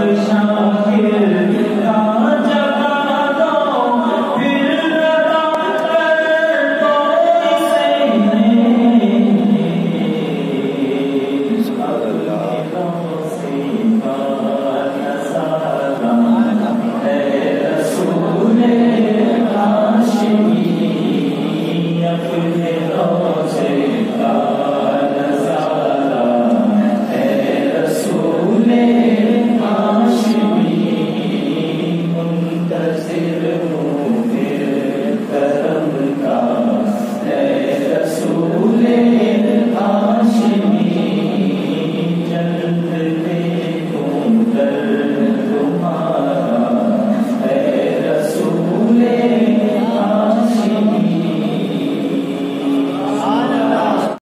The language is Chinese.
的笑，